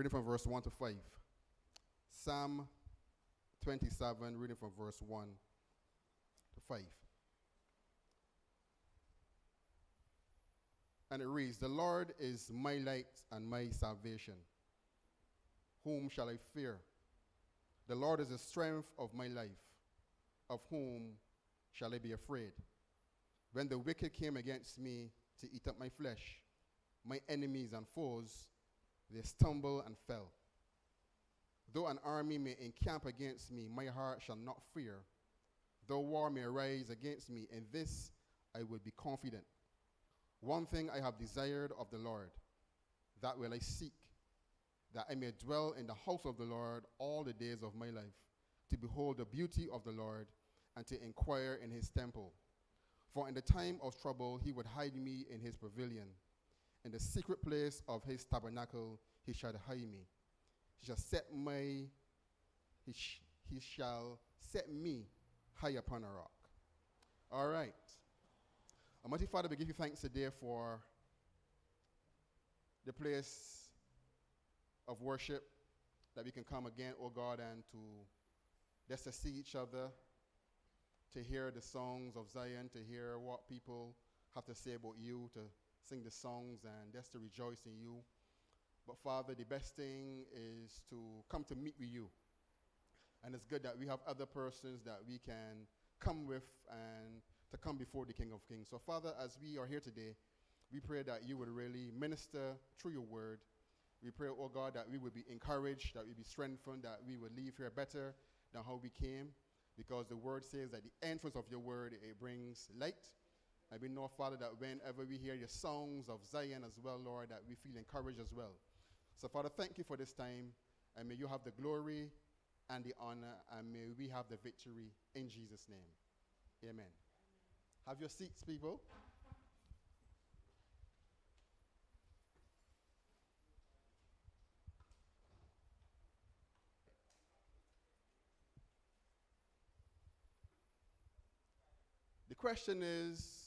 reading from verse 1 to 5. Psalm 27, reading from verse 1 to 5. And it reads, The Lord is my light and my salvation. Whom shall I fear? The Lord is the strength of my life. Of whom shall I be afraid? When the wicked came against me to eat up my flesh, my enemies and foes, they stumbled and fell. Though an army may encamp against me, my heart shall not fear. Though war may rise against me, in this I will be confident. One thing I have desired of the Lord, that will I seek, that I may dwell in the house of the Lord all the days of my life, to behold the beauty of the Lord and to inquire in his temple. For in the time of trouble he would hide me in his pavilion. In the secret place of his tabernacle he shall hide me. He shall set my he, sh- he shall set me high upon a rock. All right. Almighty Father, we give you thanks today for the place of worship that we can come again, oh God, and to just to see each other, to hear the songs of Zion, to hear what people have to say about you, to sing the songs, and just to rejoice in you. But Father, the best thing is to come to meet with you. And it's good that we have other persons that we can come with and to come before the King of Kings. So, Father, as we are here today, we pray that you would really minister through your word. We pray, oh God, that we would be encouraged, that we be strengthened, that we would leave here better than how we came, because the word says that the entrance of your word it brings light. And we know, Father, that whenever we hear your songs of Zion as well, Lord, that we feel encouraged as well. So, Father, thank you for this time, and may you have the glory and the honor, and may we have the victory in Jesus' name. Amen. Have your seats, people. The question is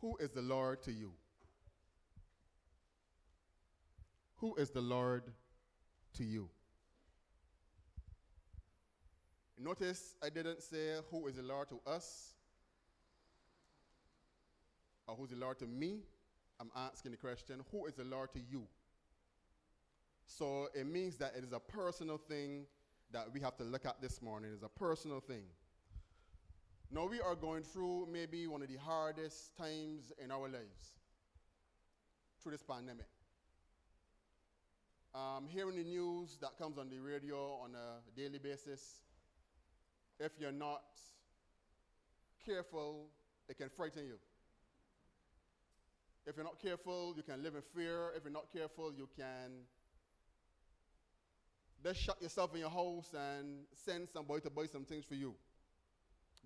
Who is the Lord to you? Who is the Lord to you? Notice I didn't say who is the Lord to us or who's the Lord to me. I'm asking the question who is the Lord to you? So it means that it is a personal thing that we have to look at this morning. It's a personal thing. Now we are going through maybe one of the hardest times in our lives through this pandemic. Um, hearing the news that comes on the radio on a daily basis, if you're not careful, it can frighten you. If you're not careful, you can live in fear. If you're not careful, you can just shut yourself in your house and send somebody to buy some things for you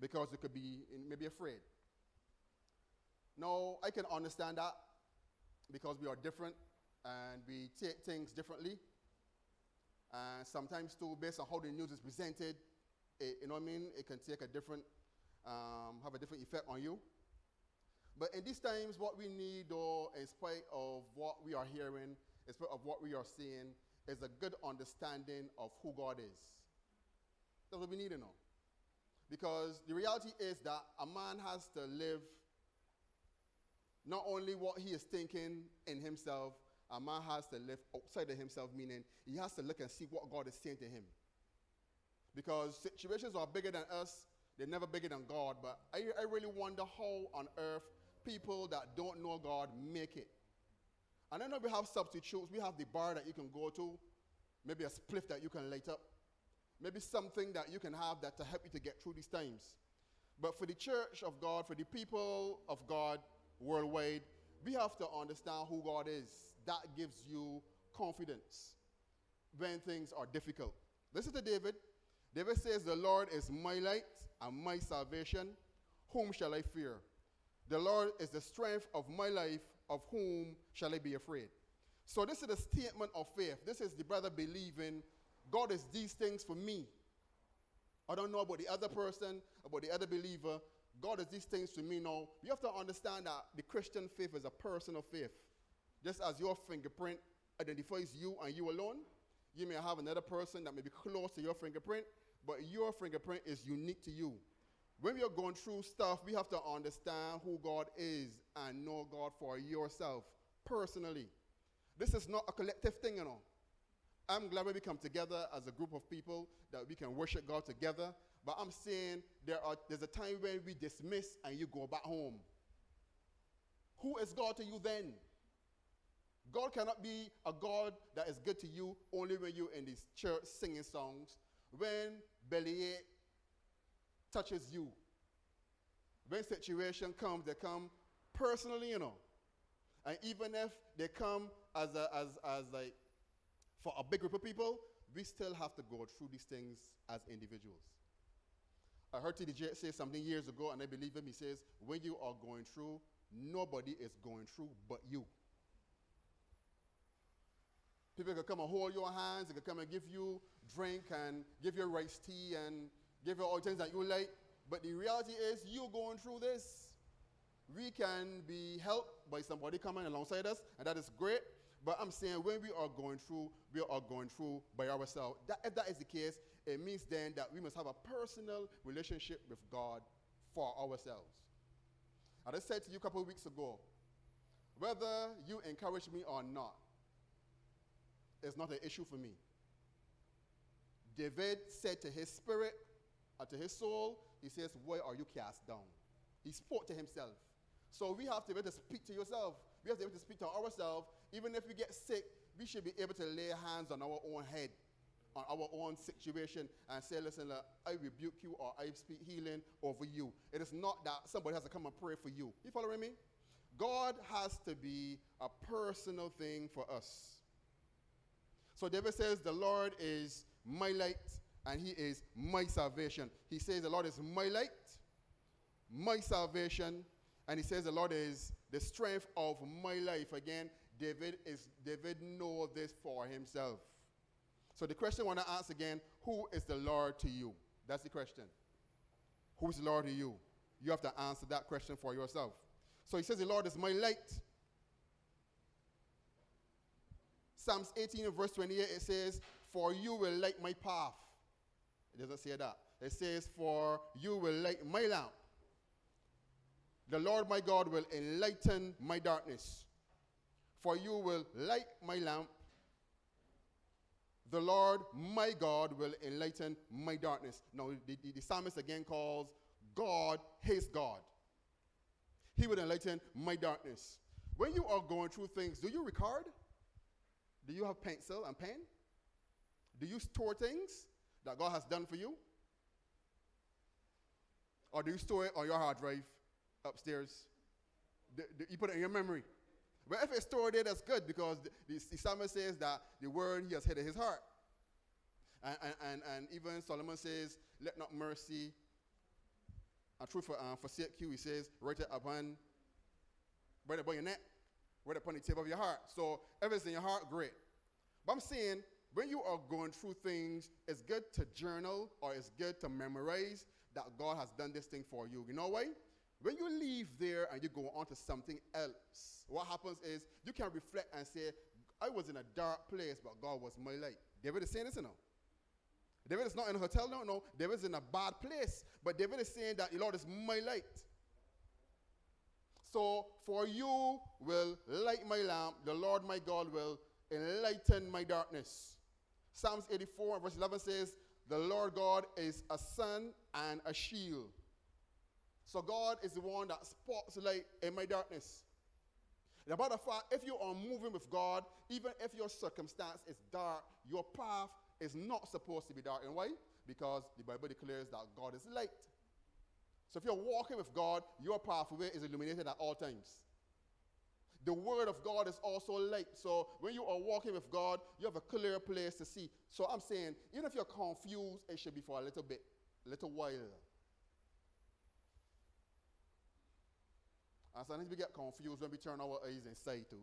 because you could be maybe afraid. No, I can understand that because we are different and we take things differently. And sometimes, too, based on how the news is presented, it, you know what I mean? It can take a different, um, have a different effect on you. But in these times, what we need, though, in spite of what we are hearing, in spite of what we are seeing, is a good understanding of who God is. That's what we need to know. Because the reality is that a man has to live not only what he is thinking in himself, a man has to live outside of himself, meaning he has to look and see what God is saying to him. Because situations are bigger than us, they're never bigger than God. But I, I really wonder how on earth people that don't know God make it. And I know we have substitutes. We have the bar that you can go to, maybe a spliff that you can light up, maybe something that you can have that to help you to get through these times. But for the church of God, for the people of God worldwide, we have to understand who God is. That gives you confidence when things are difficult. Listen to David. David says, The Lord is my light and my salvation. Whom shall I fear? The Lord is the strength of my life. Of whom shall I be afraid? So, this is a statement of faith. This is the brother believing God is these things for me. I don't know about the other person, about the other believer. God is these things to me. Now, you have to understand that the Christian faith is a personal faith. Just as your fingerprint identifies you and you alone. You may have another person that may be close to your fingerprint, but your fingerprint is unique to you. When we are going through stuff, we have to understand who God is and know God for yourself personally. This is not a collective thing, you know. I'm glad when we come together as a group of people that we can worship God together. But I'm saying there are, there's a time when we dismiss and you go back home. Who is God to you then? God cannot be a God that is good to you only when you're in this church singing songs. When Belier touches you. When situation comes, they come personally, you know. And even if they come as a, as, as like for a big group of people, we still have to go through these things as individuals. I heard TDJ say something years ago, and I believe him. He says, When you are going through, nobody is going through but you. People can come and hold your hands, they can come and give you drink and give you rice tea and give you all things that you like. But the reality is, you're going through this. We can be helped by somebody coming alongside us, and that is great. But I'm saying when we are going through, we are going through by ourselves. That, if that is the case, it means then that we must have a personal relationship with God for ourselves. As I said to you a couple of weeks ago, whether you encourage me or not is not an issue for me. David said to his spirit, or to his soul, he says, Why are you cast down? He spoke to himself. So we have to be able to speak to yourself. We have to be able to speak to ourselves. Even if we get sick, we should be able to lay hands on our own head on our own situation and say, listen, I rebuke you or I speak healing over you. It is not that somebody has to come and pray for you. You following me? God has to be a personal thing for us. So David says, The Lord is my light and he is my salvation. He says, The Lord is my light, my salvation, and he says, The Lord is the strength of my life. Again, David is David know this for himself. So the question I want to ask again, who is the Lord to you? That's the question. Who is the Lord to you? You have to answer that question for yourself. So he says, The Lord is my light. Psalms 18 verse 28, it says, For you will light my path. It doesn't say that. It says, For you will light my lamp. The Lord my God will enlighten my darkness. For you will light my lamp the Lord my God will enlighten my darkness. Now, the, the, the psalmist again calls God his God. He will enlighten my darkness. When you are going through things, do you record? Do you have pencil and pen? Do you store things that God has done for you? Or do you store it on your hard drive upstairs? Do, do you put it in your memory? But if it's stored there, that's good because the, the, the psalmist says that the word he has hid in his heart. And, and, and, and even Solomon says, let not mercy and truth for, uh, forsake you. He says, write it upon, write it upon your neck, write it upon the tip of your heart. So if it's in your heart, great. But I'm saying, when you are going through things, it's good to journal or it's good to memorize that God has done this thing for you. You know why? When you leave there and you go on to something else, what happens is you can reflect and say, I was in a dark place, but God was my light. David is saying this, you know. David is not in a hotel, no, no. David is in a bad place, but David is saying that the Lord is my light. So, for you will light my lamp, the Lord my God will enlighten my darkness. Psalms 84, verse 11 says, The Lord God is a sun and a shield. So God is the one that spots light in my darkness. The fact, if you are moving with God, even if your circumstance is dark, your path is not supposed to be dark. And why? Because the Bible declares that God is light. So if you're walking with God, your pathway is illuminated at all times. The word of God is also light. So when you are walking with God, you have a clear place to see. So I'm saying, even if you're confused, it should be for a little bit, a little while. And sometimes we get confused when we turn our eyes inside too.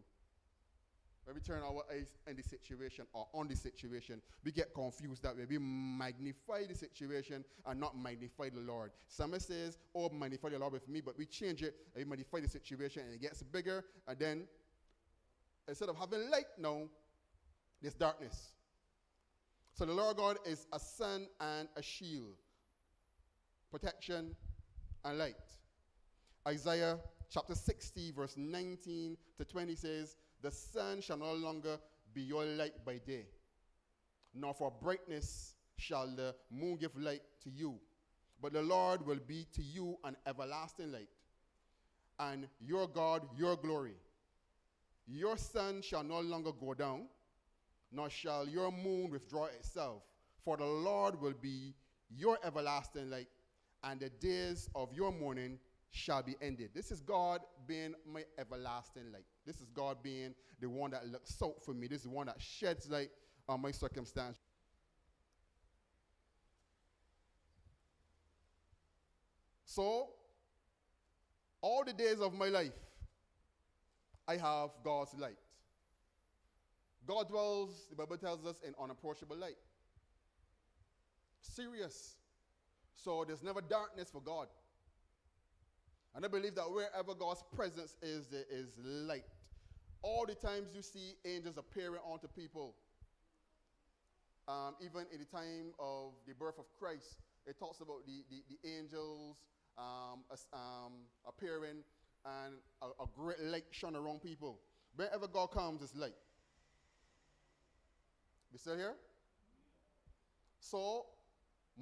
When we turn our eyes in the situation or on the situation, we get confused that way. We magnify the situation and not magnify the Lord. Some says, oh, magnify the Lord with me, but we change it and we magnify the situation and it gets bigger. And then instead of having light now, this darkness. So the Lord God is a sun and a shield, protection and light. Isaiah chapter 60, verse 19 to 20 says, The sun shall no longer be your light by day, nor for brightness shall the moon give light to you. But the Lord will be to you an everlasting light, and your God your glory. Your sun shall no longer go down, nor shall your moon withdraw itself, for the Lord will be your everlasting light, and the days of your mourning shall be ended. This is God being my everlasting light. This is God being the one that looks out for me. This is the one that sheds light on my circumstance. So, all the days of my life, I have God's light. God dwells, the Bible tells us, in unapproachable light. Serious. So there's never darkness for God. And I believe that wherever God's presence is, there is light. All the times you see angels appearing onto people, um, even in the time of the birth of Christ, it talks about the, the, the angels um, um, appearing and a, a great light shone around people. Wherever God comes, it's light. You still here? So,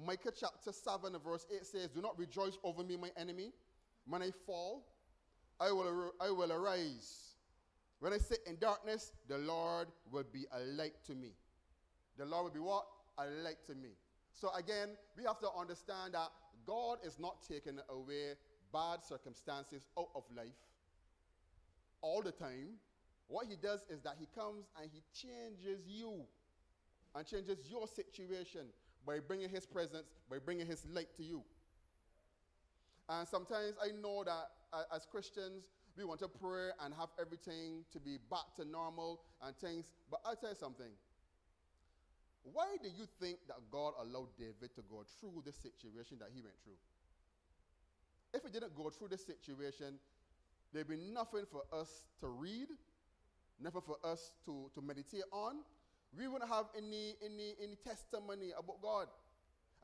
Micah chapter 7, verse 8 says, Do not rejoice over me, my enemy. When I fall, I will, I will arise. When I sit in darkness, the Lord will be a light to me. The Lord will be what? A light to me. So again, we have to understand that God is not taking away bad circumstances out of life all the time. What he does is that he comes and he changes you and changes your situation by bringing his presence, by bringing his light to you. And sometimes I know that uh, as Christians, we want to pray and have everything to be back to normal and things. But I'll tell you something. Why do you think that God allowed David to go through the situation that he went through? If he didn't go through this situation, there'd be nothing for us to read, nothing for us to, to meditate on. We wouldn't have any, any, any testimony about God.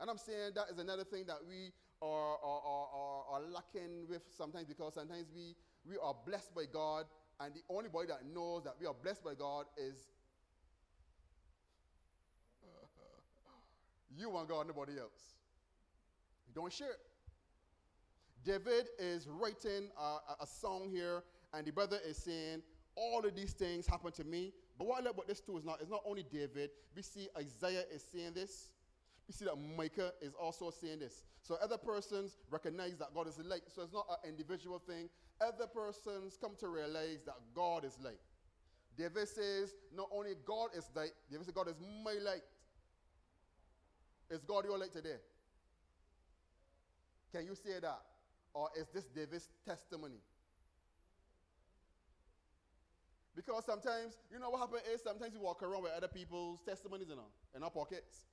And I'm saying that is another thing that we are, are, are, are, lacking with sometimes because sometimes we, we are blessed by God, and the only body that knows that we are blessed by God is you and God, nobody else. You don't share. David is writing a, a, song here, and the brother is saying, All of these things happened to me. But what I like about this too is not, it's not only David. We see Isaiah is saying this. We see that Micah is also saying this. So other persons recognize that God is light. So it's not an individual thing. Other persons come to realize that God is light. David says, not only God is light, David says, God is my light. Is God your light today? Can you say that? Or is this David's testimony? Because sometimes, you know what happens is sometimes we walk around with other people's testimonies in our, in our pockets.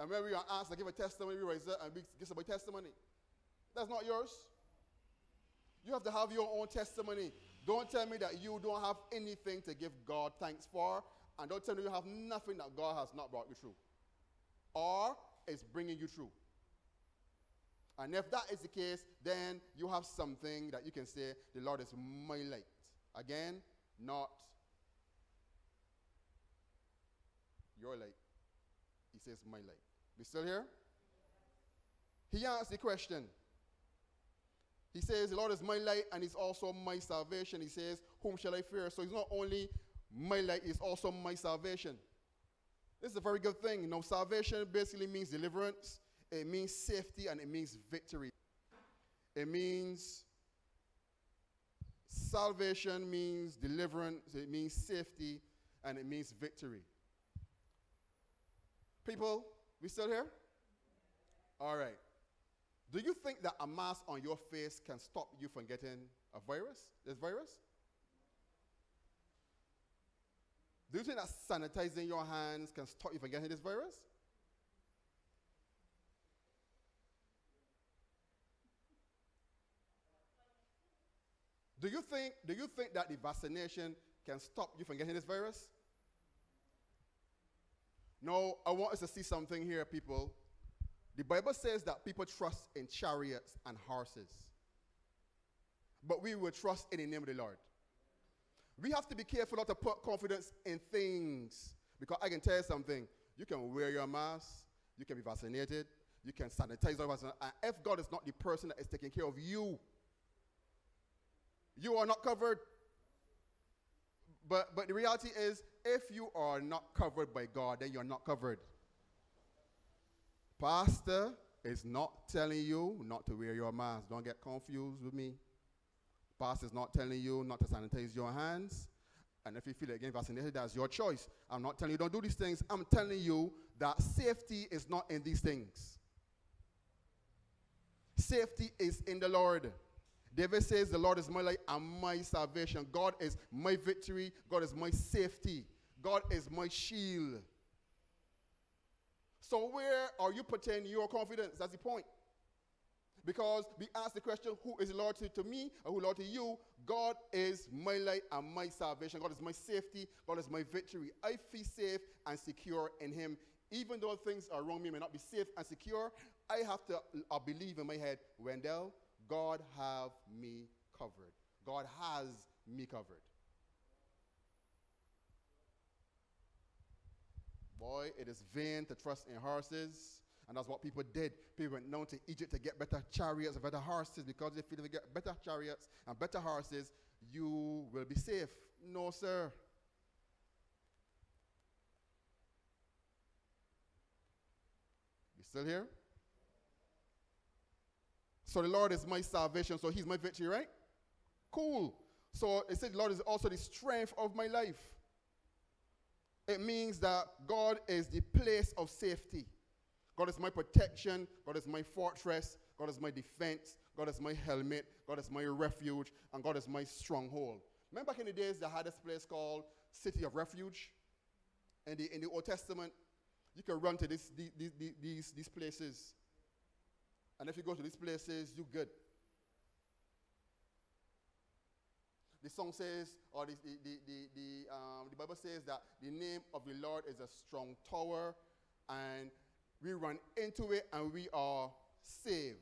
And when we are asked to give a testimony, we raise it and we give some testimony. That's not yours. You have to have your own testimony. Don't tell me that you don't have anything to give God thanks for, and don't tell me you have nothing that God has not brought you through, or is bringing you through. And if that is the case, then you have something that you can say, The Lord is my light. Again, not your light. He says, My light. We still here? He asks the question. He says, The Lord is my light and He's also my salvation. He says, Whom shall I fear? So He's not only my light, He's also my salvation. This is a very good thing. You know, salvation basically means deliverance, it means safety, and it means victory. It means salvation means deliverance, it means safety, and it means victory. People, we still here? All right. Do you think that a mask on your face can stop you from getting a virus? This virus? Do you think that sanitizing your hands can stop you from getting this virus? Do you think, do you think that the vaccination can stop you from getting this virus? Now, I want us to see something here, people. The Bible says that people trust in chariots and horses, but we will trust in the name of the Lord. We have to be careful not to put confidence in things because I can tell you something. You can wear your mask, you can be vaccinated, you can sanitize yourself, and if God is not the person that is taking care of you, you are not covered. But, but the reality is, if you are not covered by God, then you're not covered. Pastor is not telling you not to wear your mask. Don't get confused with me. Pastor is not telling you not to sanitize your hands. And if you feel again vaccinated, that's your choice. I'm not telling you don't do these things. I'm telling you that safety is not in these things. Safety is in the Lord. David says, The Lord is my light and my salvation. God is my victory. God is my safety. God is my shield. So, where are you putting your confidence? That's the point. Because we ask the question, who is the Lord to, to me or who Lord to you? God is my light and my salvation. God is my safety. God is my victory. I feel safe and secure in Him. Even though things around me may not be safe and secure, I have to believe in my head, Wendell, God have me covered. God has me covered. Boy, it is vain to trust in horses. And that's what people did. People went down to Egypt to get better chariots and better horses because if you get better chariots and better horses, you will be safe. No, sir. You still here? So the Lord is my salvation, so he's my victory, right? Cool. So it said, Lord is also the strength of my life. It means that God is the place of safety. God is my protection. God is my fortress. God is my defense. God is my helmet. God is my refuge. And God is my stronghold. Remember back in the days, they had this place called City of Refuge? In the, in the Old Testament, you can run to this, these, these, these places and if you go to these places, you're good. The song says, or the, the, the, the, um, the Bible says that the name of the Lord is a strong tower, and we run into it and we are saved.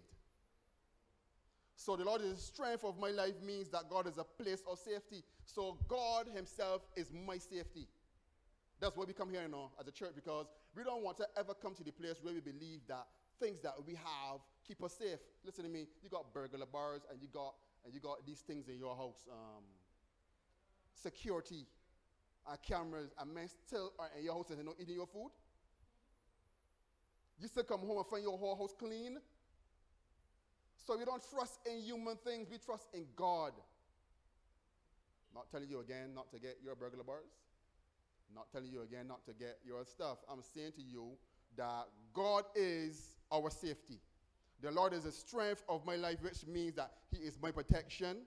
So the Lord is the strength of my life means that God is a place of safety. So God Himself is my safety. That's why we come here you know, as a church because we don't want to ever come to the place where we believe that things that we have keep us safe. Listen to me. You got burglar bars and you got and you got these things in your house. Um, security, cameras, and men still are in your house and they're not eating your food. You still come home and find your whole house clean. So we don't trust in human things, we trust in God. Not telling you again not to get your burglar bars. Not telling you again not to get your stuff. I'm saying to you that God is our safety. The Lord is the strength of my life, which means that He is my protection,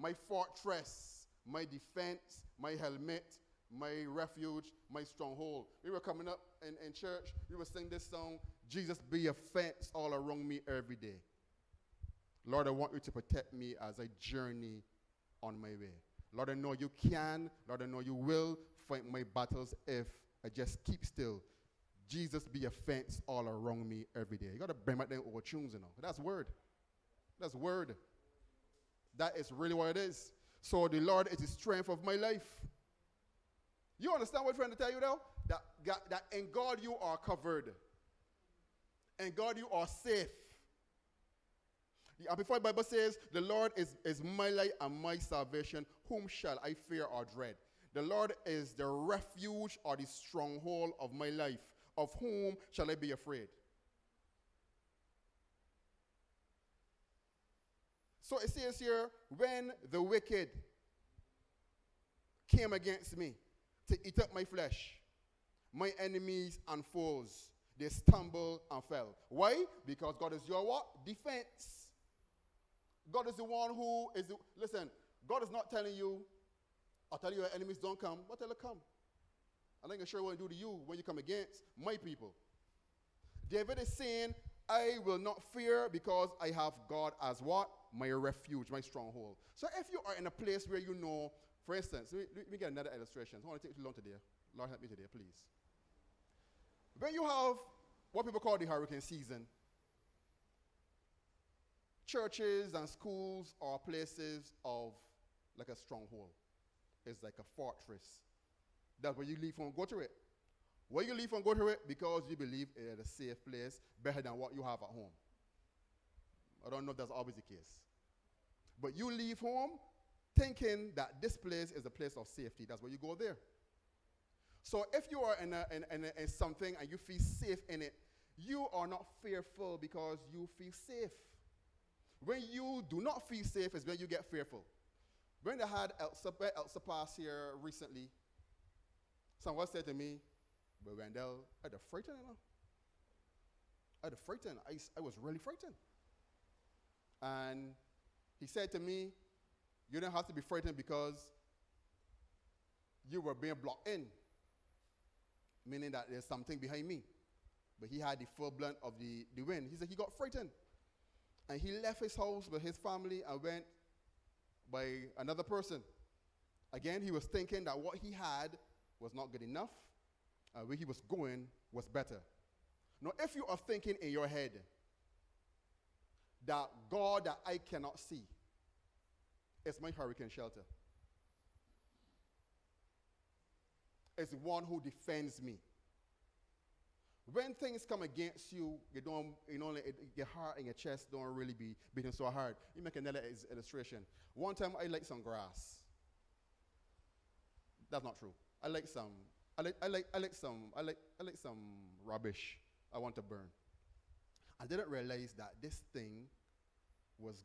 my fortress, my defense, my helmet, my refuge, my stronghold. We were coming up in, in church, we were singing this song, Jesus be a fence all around me every day. Lord, I want you to protect me as I journey on my way. Lord, I know you can. Lord, I know you will fight my battles if I just keep still Jesus be a fence all around me every day. You got to bring back them old tunes, you know. That's word. That's word. That is really what it is. So the Lord is the strength of my life. You understand what I'm trying to tell you now? That, that in God you are covered. In God you are safe. The Bible says, the Lord is, is my light and my salvation, whom shall I fear or dread? The Lord is the refuge or the stronghold of my life. Of whom shall I be afraid? So it says here, when the wicked came against me to eat up my flesh, my enemies and foes, they stumbled and fell. Why? Because God is your what? Defense. God is the one who is the, listen, God is not telling you, I'll tell you your enemies don't come, but them come. I think I sure want to do to you when you come against my people. David is saying, I will not fear because I have God as what? My refuge, my stronghold. So if you are in a place where you know, for instance, let me, let me get another illustration. I want to take too long today. Lord help me today, please. When you have what people call the hurricane season, churches and schools are places of like a stronghold. It's like a fortress. That's where you leave from, go to it. Where you leave from, go to it because you believe it's a safe place, better than what you have at home. I don't know if that's always the case. But you leave home thinking that this place is a place of safety. That's why you go there. So if you are in, a, in, in, a, in something and you feel safe in it, you are not fearful because you feel safe. When you do not feel safe is when you get fearful. When they had Elsa, Pass here recently, someone said to me, but Wendell, I had a frightened, you know? I had a frightened. I, I was really frightened. And he said to me, you don't have to be frightened because you were being blocked in, meaning that there's something behind me. But he had the full blunt of the, the wind. He said he got frightened. And he left his house with his family and went by another person. Again, he was thinking that what he had was not good enough, and where he was going was better. Now, if you are thinking in your head that God that I cannot see is my hurricane shelter, is the one who defends me. When things come against you, you don't, you know, your heart and your chest don't really be beating so hard. You make another illustration. One time I like some grass. That's not true. I like some, I like, I like, I like some, I like, I like some rubbish I want to burn. I didn't realize that this thing was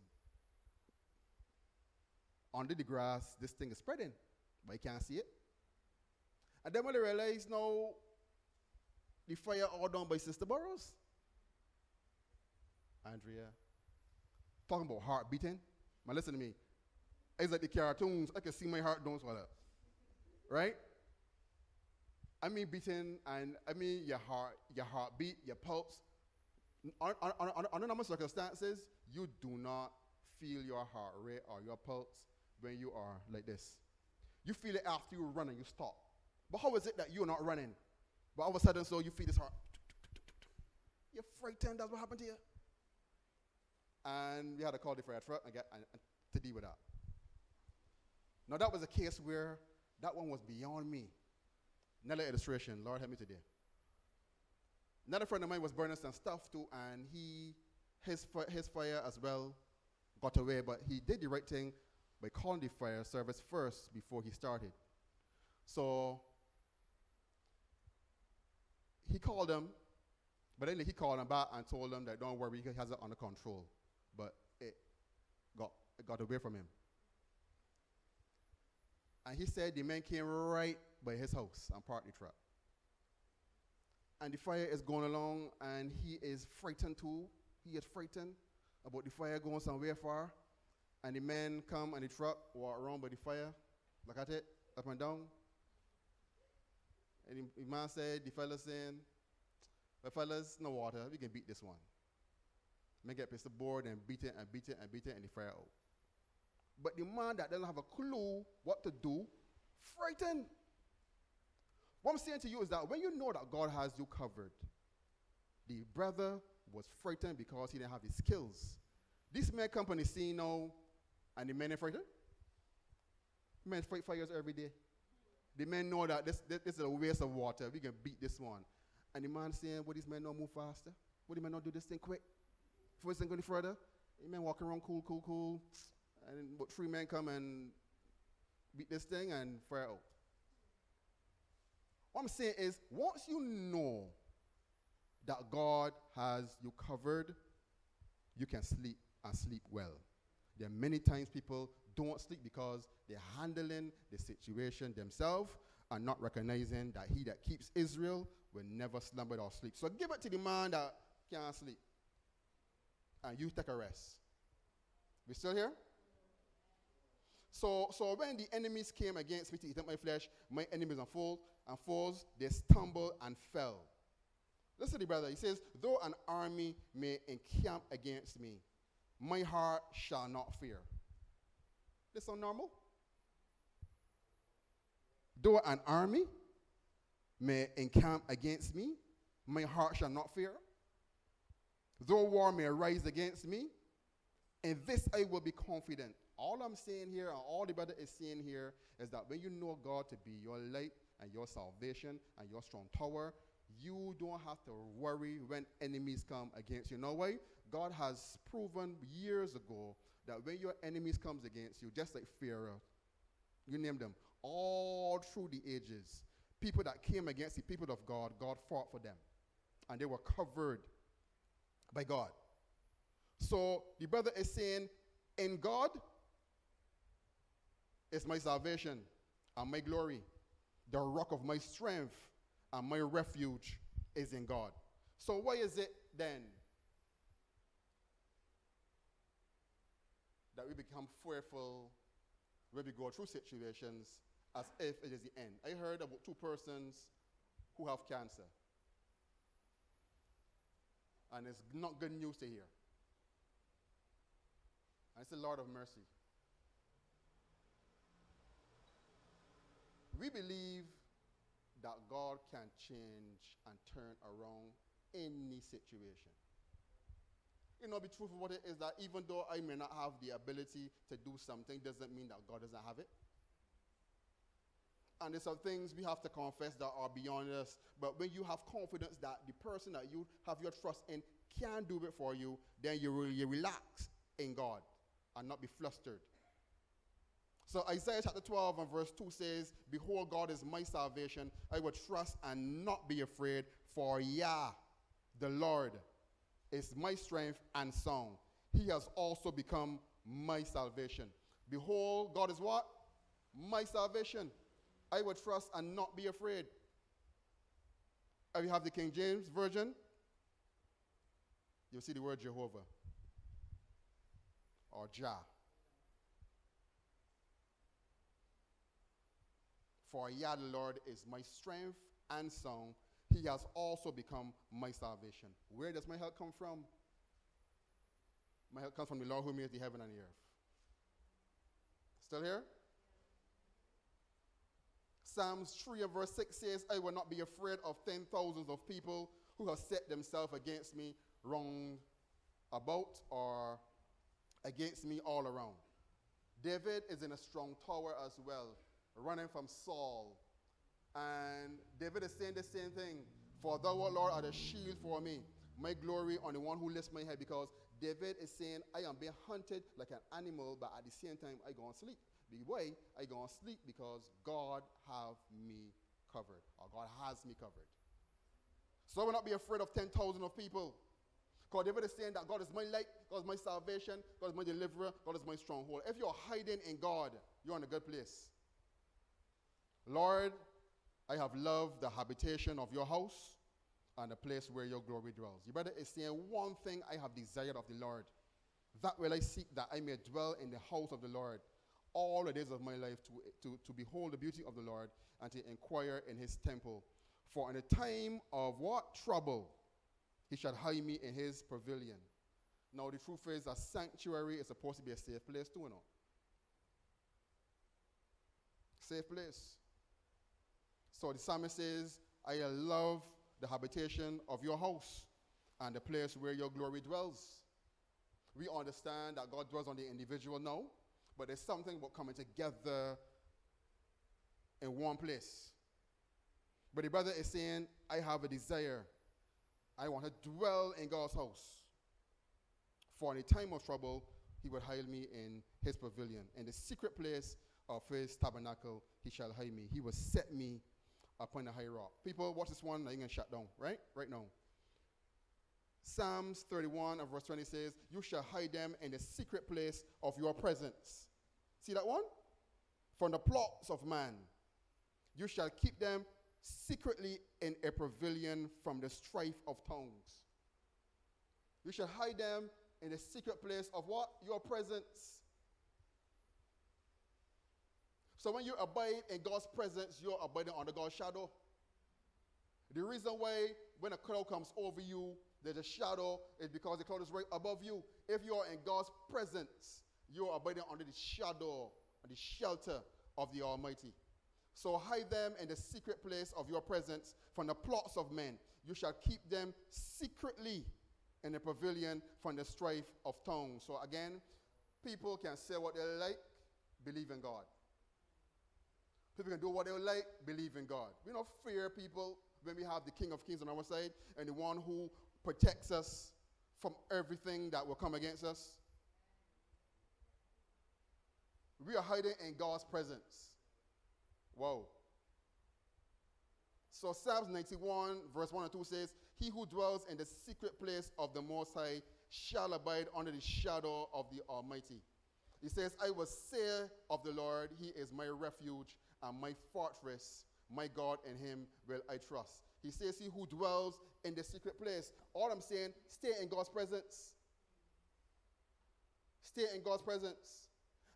under the grass, this thing is spreading, but you can't see it. And then when I realized, no, the fire all done by Sister Burrows. Andrea, talking about heart beating. Man, listen to me. It's like the cartoons. I can see my heart doing swell up. Right? I mean beating, and I mean your heart, your heartbeat, your pulse. Under of circumstances, you do not feel your heart rate or your pulse when you are like this. You feel it after you run and you stop. But how is it that you're not running? But all of a sudden, so you feel this heart. You're frightened. That's what happened to you. And we had to call the fire and get and, and to deal with that. Now that was a case where that one was beyond me. Another illustration. Lord help me today. Another friend of mine was burning some stuff too, and he his his fire as well got away, but he did the right thing by calling the fire service first before he started. So he called them, but then he called them back and told them that don't worry, he has it under control. But it got, it got away from him. And he said the man came right by his house and parked the truck. And the fire is going along, and he is frightened too. He is frightened about the fire going somewhere far. And the men come and the truck walk around by the fire, look at it, up and down. And the, man said, the fella saying, well, fellas, no water, we can beat this one. Men get pissed board and beat it and beat it and beat it and the fire out. But the man that doesn't have a clue what to do, frightened. What I'm saying to you is that when you know that God has you covered, the brother was frightened because he didn't have his skills. This man company see now, and the men are frightened. Men fight fires every day. The men know that this, this, this, is a waste of water. We can beat this one. And the man saying, Would these men not move faster? Would the men not do this thing quick? Before this thing go further? The men walking around cool, cool, cool. And but three men come and beat this thing and fire out. What I'm saying is, once you know that God has you covered, you can sleep and sleep well. There are many times people don't sleep because they're handling the situation themselves and not recognizing that he that keeps Israel will never slumber or sleep. So give it to the man that can't sleep. And you take a rest. We still here? So, so when the enemies came against me to eat up my flesh, my enemies foes, and foes, they stumbled and fell. Listen to the brother. He says, Though an army may encamp against me, my heart shall not fear. This sound normal? Though an army may encamp against me, my heart shall not fear. Though war may rise against me, in this I will be confident. All I'm saying here, and all the brother is saying here, is that when you know God to be your light and your salvation and your strong tower, you don't have to worry when enemies come against you. Know why? God has proven years ago that when your enemies comes against you, just like Pharaoh, you name them, all through the ages, people that came against the people of God, God fought for them. And they were covered by God. So the brother is saying, in God is my salvation and my glory. The rock of my strength and my refuge is in God. So why is it then that we become fearful when we go through situations as if it is the end? I heard about two persons who have cancer. And it's not good news to hear. And it's the Lord of mercy. We believe that God can change and turn around any situation. You know, be truthful what it is that even though I may not have the ability to do something, doesn't mean that God doesn't have it. And there's some things we have to confess that are beyond us. But when you have confidence that the person that you have your trust in can do it for you, then you, re- you relax in God and not be flustered. So Isaiah chapter 12 and verse 2 says, Behold, God is my salvation. I will trust and not be afraid, for Yah, the Lord, is my strength and song. He has also become my salvation. Behold, God is what? My salvation. I will trust and not be afraid. If you have the King James Version, you'll see the word Jehovah or Jah. For Yah the Lord is my strength and song. He has also become my salvation. Where does my help come from? My help comes from the Lord who made the heaven and the earth. Still here? Psalms 3 and verse 6 says, I will not be afraid of ten thousands of people who have set themselves against me wrong about or against me all around. David is in a strong tower as well, running from Saul. And David is saying the same thing. For thou, O Lord, art a shield for me, my glory on the one who lifts my head. Because David is saying, I am being hunted like an animal, but at the same time, I go and sleep. The way I go and sleep because God have me covered, or God has me covered. So I will not be afraid of 10,000 of people. Because David is saying that God is my light, God is my salvation, God is my deliverer, God is my stronghold. If you're hiding in God, you're in a good place. Lord, I have loved the habitation of your house and the place where your glory dwells. You better is saying one thing I have desired of the Lord. That will I seek that I may dwell in the house of the Lord all the days of my life to, to, to behold the beauty of the Lord and to inquire in his temple. For in a time of what? Trouble, he shall hide me in his pavilion. Now, the truth is, a sanctuary is supposed to be a safe place, too, you know. Safe place. So the psalmist says, I love the habitation of your house and the place where your glory dwells. We understand that God dwells on the individual now, but there's something about coming together in one place. But the brother is saying, I have a desire. I want to dwell in God's house. For in a time of trouble, he will hide me in his pavilion. In the secret place of his tabernacle, he shall hide me. He will set me upon a high rock. People, watch this one. Going to shut down, right? Right now. Psalms 31 and verse 20 says, You shall hide them in the secret place of your presence. See that one? From the plots of man. You shall keep them secretly in a pavilion from the strife of tongues. You shall hide them in the secret place of what? Your presence. So when you abide in God's presence, you're abiding under God's shadow. The reason why when a cloud comes over you, there's a shadow is because the cloud is right above you. If you are in God's presence, you are abiding under the shadow and the shelter of the Almighty. So hide them in the secret place of your presence from the plots of men. You shall keep them secretly in the pavilion from the strife of tongues. So again, people can say what they like, believe in God. People can do what they like, believe in God. We don't fear people when we have the King of Kings on our side and the one who protects us from everything that will come against us. We are hiding in God's presence. Whoa. So Psalms 91, verse 1 and 2 says, He who dwells in the secret place of the Most High shall abide under the shadow of the Almighty. He says, I will say of the Lord, He is my refuge and my fortress. My God, in Him will I trust. He says, He who dwells in the secret place. All I'm saying, stay in God's presence. Stay in God's presence.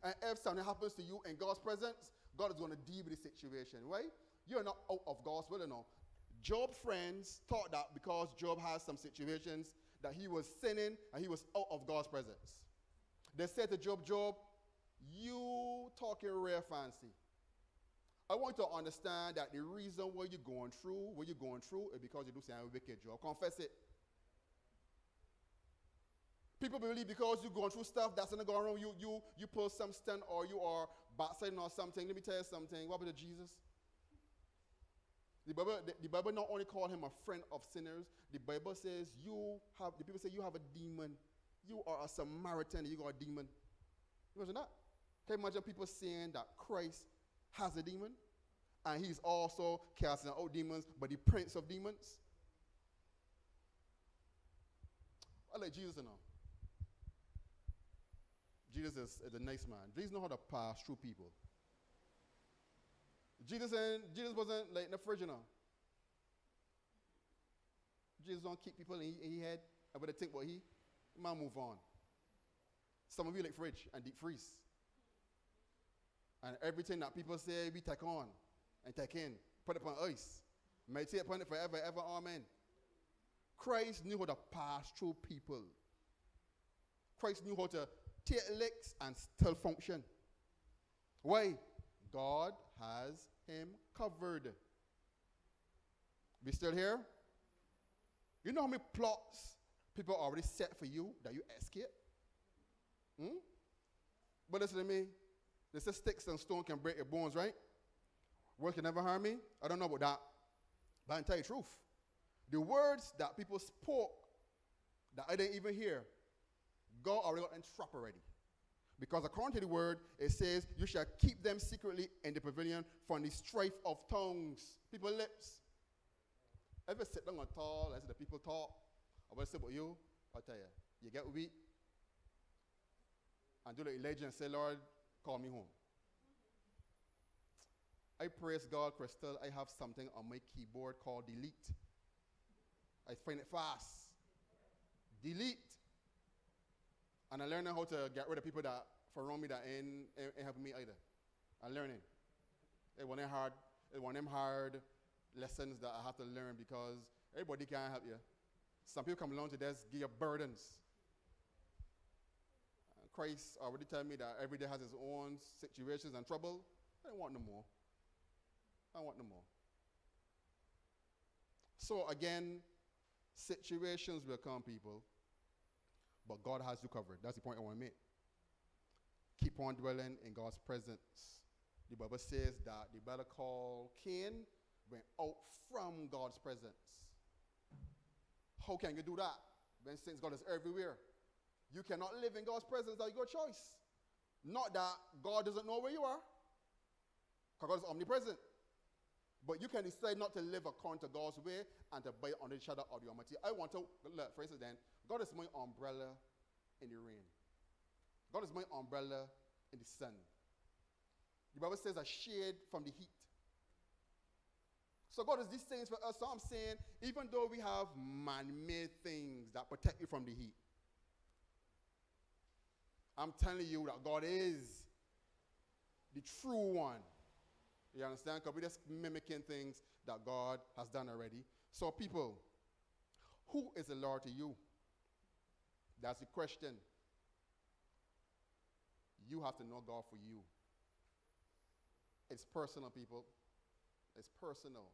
And if something happens to you in God's presence, God is going to deal with the situation, right? You're not out of God's will, you know. Job's friends thought that because Job has some situations that he was sinning and he was out of God's presence. They said to Job, Job, you talking real fancy. I want you to understand that the reason why you're going through what you're going through is because you do something wicked, Job. Confess it. People believe because you're going through stuff that's not going wrong, you, you, you pull some stunt or you are backsliding or something. Let me tell you something. What about Jesus? The Bible, the, the, Bible not only called him a friend of sinners, the Bible says you have, the people say you have a demon. You are a Samaritan, you got a demon. You imagine that. Can you imagine people saying that Christ has a demon? And he's also casting out demons, but the prince of demons? I like Jesus know. Jesus is, is, a nice man. Jesus know how to pass through people. Jesus and Jesus wasn't like the fridge, you know. Jesus don't keep people in, his head. I better think what he. Man, move on. Some of you like fridge and deep freeze. And everything that people say, we take on and take in. Put it upon ice. Meditate upon it forever, ever. Amen. Christ knew how to pass through people. Christ knew how to take licks and still function. Why? God has him covered. We still here? You know how many plots people already set for you that you escape? Hmm? But listen to me. They say sticks and stone can break your bones, right? Words can never harm me. I don't know about that. But I can tell you the truth. The words that people spoke that I didn't even hear God already got them trapped already. Because according to the word, it says, You shall keep them secretly in the pavilion from the strife of tongues. People lips. Ever sit down on tall as the people talk? I will say about you, I'll tell you. You get weak and do the Elijah and say, Lord, call me home. I praise God, Crystal. I have something on my keyboard called delete. I find it fast. Delete. And I'm learning how to get rid of people that around me that ain't, ain't, ain't helping me either. I'm learning. It wasn't hard. It one them hard lessons that I have to learn because everybody can't help you. Some people come along to this, give you burdens. Christ already told me that every day has its own situations and trouble. I don't want no more. I want no more. So again, situations will come, people. But God has you covered. That's the point I want to make. Keep on dwelling in God's presence. The Bible says that the better call Cain went out from God's presence. How can you do that? When since God is everywhere. You cannot live in God's presence, that's your choice. Not that God doesn't know where you are, because God is omnipresent. But you can decide not to live according to God's way and to buy under the shadow of the Almighty. I want to, look, for instance, then, God is my umbrella in the rain. God is my umbrella in the sun. The Bible says a shade from the heat. So God is these things for us. So I'm saying, even though we have man-made things that protect you from the heat, I'm telling you that God is the true one. You understand? Because we're just mimicking things that God has done already. So, people, who is the Lord to you? That's the question. You have to know God for you. It's personal, people. It's personal.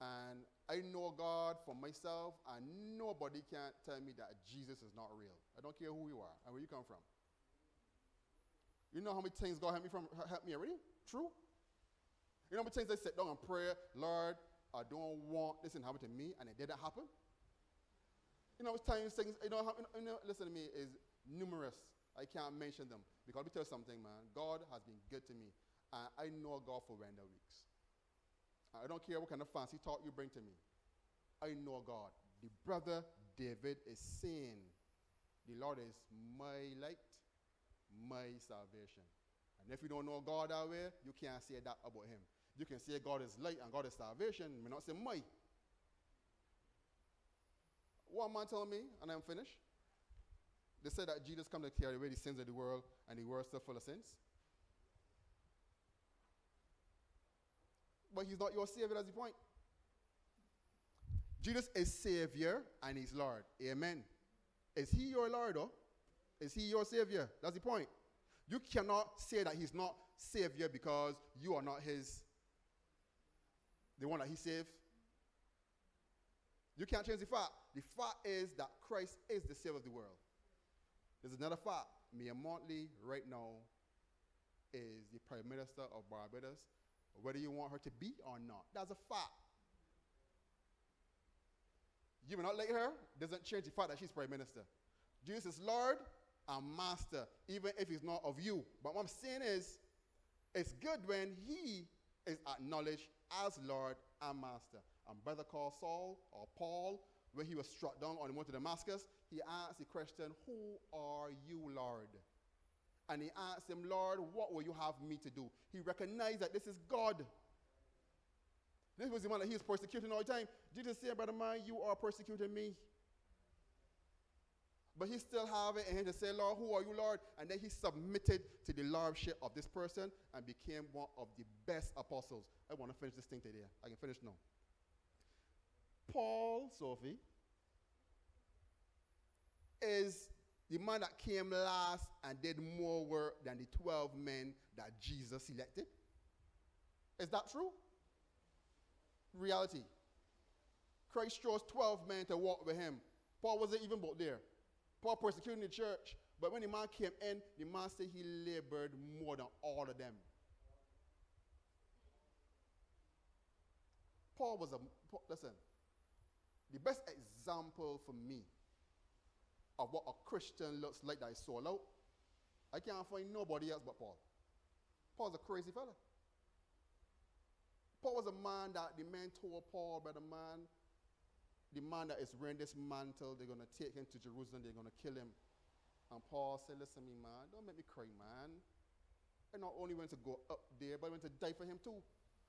And I know God for myself, and nobody can tell me that Jesus is not real. I don't care who you are and where you come from. You know how many things God helped me from help me already? True. You know how many times I sit down and pray, Lord, I don't want this to happen to me, and it didn't happen. You know, times things, you know, you know, listen to me, is numerous. I can't mention them. Because let me tell you something, man. God has been good to me. And I know God for Wendell Weekes. I don't care what kind of fancy talk you bring to me. I know God. The brother David is saying, The Lord is my light, my salvation. And if you don't know God that way, you can't say that about him. You can say God is light and God is salvation, may not say my. One man told me, and I'm finished. They said that Jesus come to carry away the sins of the world, and the world still full of sins. But he's not your savior, that's the point. Jesus is Savior and He's Lord. Amen. Is He your Lord, though? Is He your Savior? That's the point. You cannot say that He's not Savior because you are not His, the one that He saved. You can't change the fact. The fact is that Christ is the Savior of the world. There's another fact. Mia Mottley, right now, is the Prime Minister of Barbados whether you want her to be or not. That's a fact. You may not like her, doesn't change the fact that she's prime minister. Jesus is Lord and Master, even if he's not of you. But what I'm saying is, it's good when he is acknowledged as Lord and Master. And brother called Saul or Paul, when he was struck down on the way to Damascus, he asked the question, Who are you, Lord? and he asked him, Lord, what will you have me to do? He recognized that this is God. This was the one that he was persecuting all the time. Jesus said, Brother man, you are persecuting me. But he still have it in him to say, Lord, who are you, Lord? And then he submitted to the lordship of this person and became one of the best apostles. I want to finish this thing today. I can finish now. Paul, Sophie, is the man that came last and did more work than the 12 men that Jesus selected? Is that true? Reality. Christ chose 12 men to walk with him. Paul wasn't even but there. Paul persecuted the church, but when the man came in, the man said he labored more than all of them. Paul was a, listen, the best example for me of what a Christian looks like that is sold out, I can't find nobody else but Paul. Paul's a crazy fella. Paul was a man that the man told Paul, the man, the man that is wearing this mantle, they're going to take him to Jerusalem, they're going to kill him. And Paul said, Listen, to me, man, don't make me cry, man. I not only went to go up there, but I went to die for him too.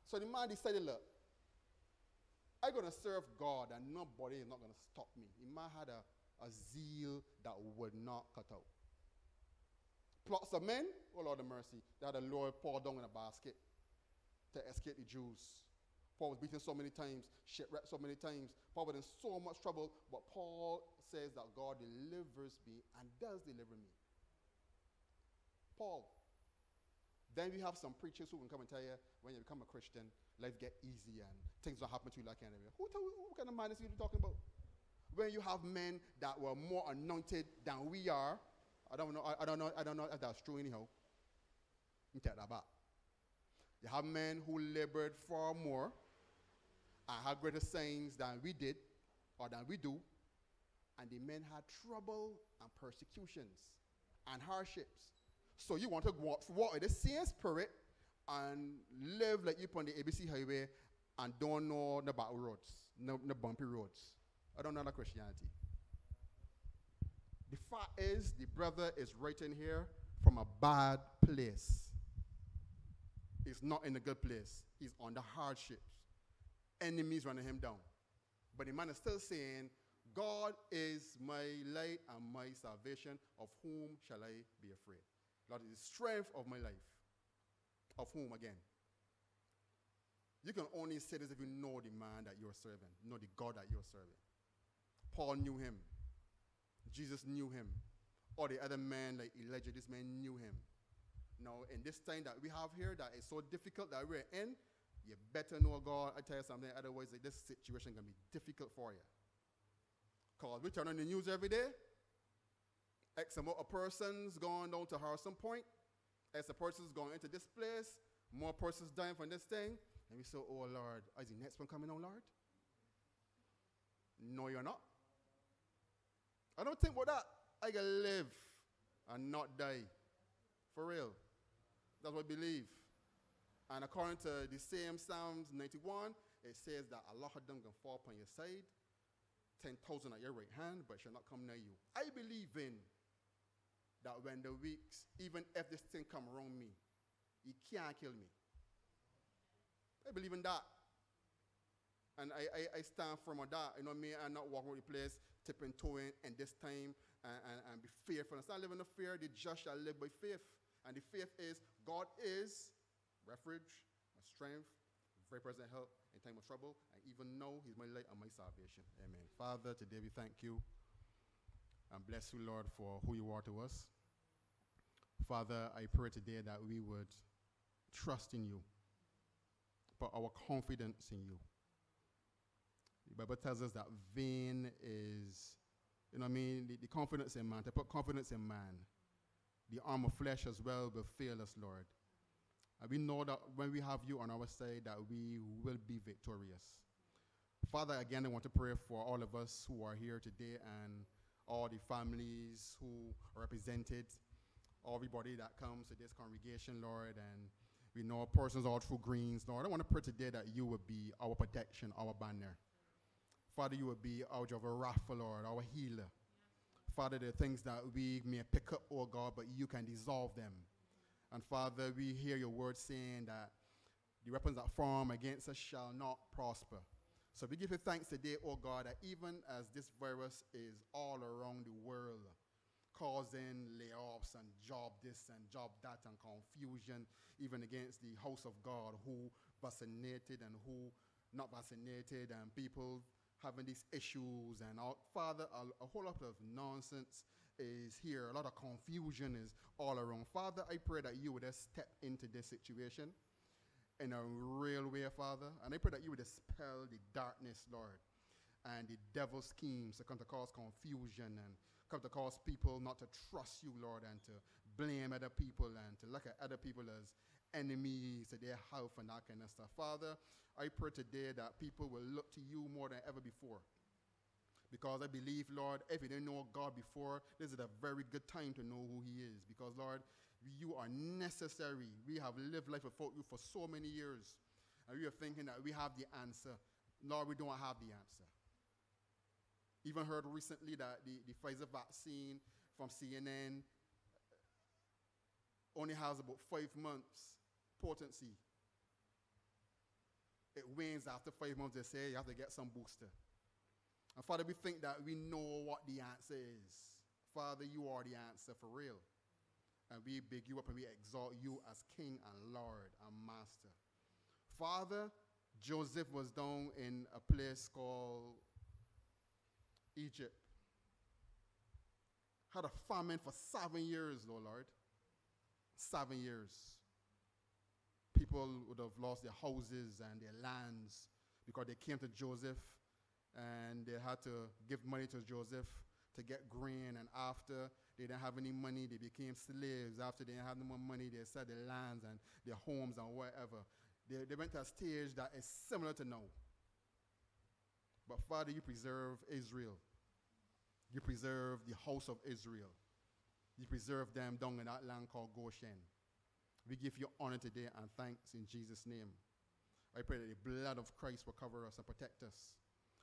So the man decided, Look, I'm going to serve God, and nobody is not going to stop me. The man had a a zeal that would not cut out. Plots of men, oh Lord of mercy, they had a Lord Paul down in a basket to escape the Jews. Paul was beaten so many times, shipwrecked so many times. Paul was in so much trouble, but Paul says that God delivers me and does deliver me. Paul. Then we have some preachers who can come and tell you when you become a Christian, life get easy and things don't happen to you like anyway. Who, tell, who kind of man is you talking about? when you have men that were more anointed than we are, I don't know, I, I don't know, I don't know if that's true anyhow. You that back. You have men who labored far more and had greater signs than we did or than we do. And the men had trouble and persecutions and hardships. So you want to walk, walk with the same spirit and live like you're on the ABC highway and don't know the battle roads, no bumpy roads. I don't know that Christianity. The fact is, the brother is writing here from a bad place. He's not in a good place. He's under hardships. Enemies running him down. But the man is still saying, God is my light and my salvation. Of whom shall I be afraid? Lord is the strength of my life. Of whom again? You can only say this if you know the man that you're serving, know the God that you're serving. Paul knew him. Jesus knew him. All the other men, like Elijah, this man knew him. Now, in this time that we have here that is so difficult that we're in, you better know God. I tell you something, otherwise this situation gonna be difficult for you. Because we turn on the news every day. X amount of persons going down to Harrison Point. X a persons going into this place. More persons dying from this thing. And we say, oh Lord, is the next one coming on, Lord? No, you're not. I don't think about that. I can live and not die. For real. That's what I believe. And according to the same Psalms 91, it says that a lot of them can fall upon your side, 10,000 at your right hand, but shall not come near you. I believe in that Wendell Weekes, even if this thing come around me, it can't kill me. I believe in that. And I, I, I stand firm on that. You know me, I'm not walking the place tipping toeing in this time and, and, and be fearful. And start living in fear. The just shall live by faith. And the faith is God is refuge, my strength, very present help in time of trouble, and even know He's my light and my salvation. Amen. Father, today we thank you and bless you, Lord, for who you are to us. Father, I pray today that we would trust in you, put our confidence in you. The Bible tells us that vain is, you know what I mean, the, the confidence in man, to put confidence in man. The arm of flesh as well will fail us, Lord. And we know that when we have you on our side, that we will be victorious. Father, again, I want to pray for all of us who are here today and all the families who are represented, everybody that comes to this congregation, Lord, and we know persons all through greens, Lord. I want to pray today that you would be our protection, our banner. Father, you would be our Jehovah Rapha, Lord, our healer. Father, the things that we may pick up, oh God, but you can dissolve them. And Father, we hear your word saying that the weapons that form against us shall not prosper. So we give you thanks today, oh God, that even as this virus is all around the world, causing layoffs and job this and job that and confusion, even against the house of God who vaccinated and who not vaccinated, and people having these issues and all. Father, a, a whole lot of nonsense is here. A lot of confusion is all around. Father, I pray that you would just step into this situation in a real way, Father. And I pray that you would dispel the darkness, Lord, and the devil's schemes that come to cause confusion and come to cause people not to trust you, Lord, and to blame other people and to look at other people as enemies to their health and that kind of stuff. Father, I pray today that people will look to you more than ever before. Because I believe, Lord, if you didn't know God before, this is a very good time to know who He is. Because, Lord, you are necessary. We have lived life without you for so many years. And we are thinking that we have the answer. Lord, we don't have the answer. Even heard recently that the, the Pfizer vaccine from CNN only has about five months potency. It wanes after five months. They say you have to get some booster. And Father, we think that we know what the answer is. Father, you are the answer for real. And we big you up and we exalt you as King and Lord and Master. Father, Joseph was down in a place called Egypt. Had a famine for seven years, Lord. Seven years. People would have lost their houses and their lands because they came to Joseph and they had to give money to Joseph to get grain. And after they didn't have any money, they became slaves. After they didn't have no more money, they sold their lands and their homes and whatever. They, they went to a stage that is similar to now. But Father, you preserve Israel. You preserve the house of Israel. You preserve them down in that land called Goshen. We give you honor today and thanks in Jesus' name. I pray that the blood of Christ will cover us and protect us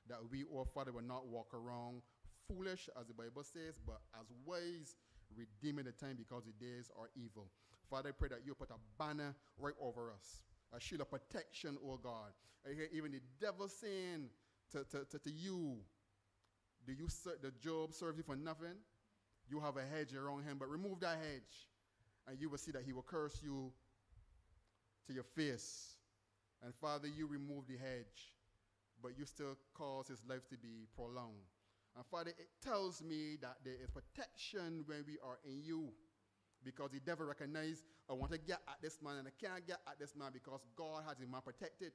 that we, oh Father, will not walk around foolish, as the Bible says, but as wise, redeeming the time because the days are evil. Father, I pray that you put a banner right over us, a shield of protection, oh God. I hear even the devil saying to, to, to, to you, do you the Job serve you for nothing? You have a hedge around him, but remove that hedge, and you will see that he will curse you to your face. And Father, you remove the hedge but you still cause his life to be prolonged. And Father, it tells me that there is protection when we are in you. Because the devil recognizes, I want to get at this man and I can't get at this man because God has him protected.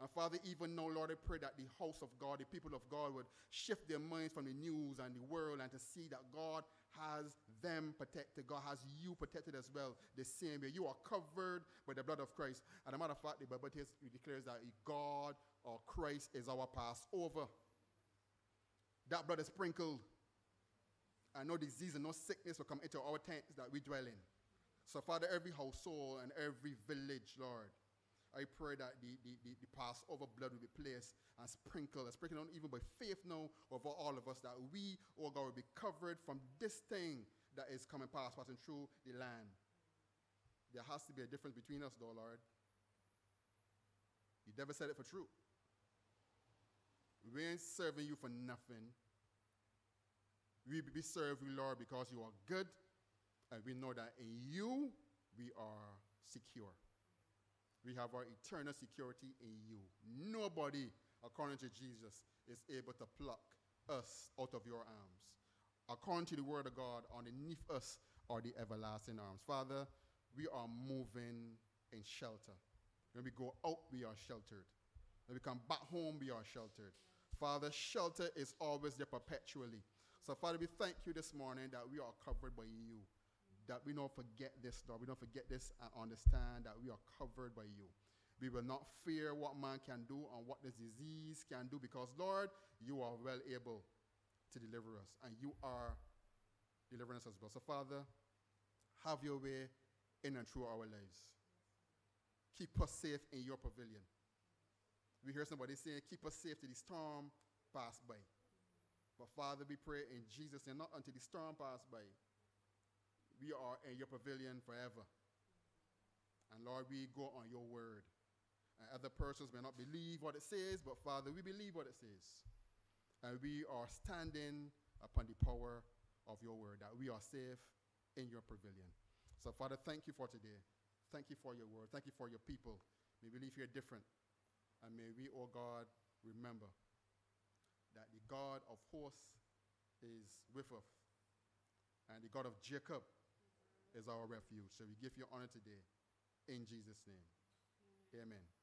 And Father, even now, Lord, I pray that the house of God, the people of God, would shift their minds from the news and the world and to see that God has them protected. God has you protected as well, the same way. You are covered by the blood of Christ. And a matter of fact, the Bible declares that God or Christ is our Passover. That blood is sprinkled. And no disease and no sickness will come into our tents that we dwell in. So, Father, every household and every village, Lord, I pray that the, the, the, the Passover blood will be placed and sprinkled, and sprinkled on even by faith now over all of us, that we, oh God, will be covered from this thing that is coming past, passing through the land. There has to be a difference between us, though, Lord. You never said it for true. We ain't serving you for nothing. We be serve you, Lord, because you are good, and we know that in you we are secure. We have our eternal security in you. Nobody, according to Jesus, is able to pluck us out of your arms. According to the word of God, underneath us are the everlasting arms. Father, we are moving in shelter. When we go out, we are sheltered. When we come back home, we are sheltered. Father, shelter is always there perpetually. So, Father, we thank you this morning that we are covered by you that we don't forget this, Lord. We don't forget this and understand that we are covered by you. We will not fear what man can do and what this disease can do because, Lord, you are well able to deliver us and you are delivering us as well. So, Father, have your way in and through our lives. Keep us safe in your pavilion. We hear somebody saying, Keep us safe till the storm pass by. But Father, we pray in Jesus' and not until the storm pass by, we are in your pavilion forever. And Lord, we go on your word. And other persons may not believe what it says, but Father, we believe what it says. And we are standing upon the power of your word, that we are safe in your pavilion. So, Father, thank you for today. Thank you for your word. Thank you for your people. May we live here different. And may we, oh God, remember that the God of hosts is with us. And the God of Jacob is our refuge. So we give you honor today in Jesus' name. Amen.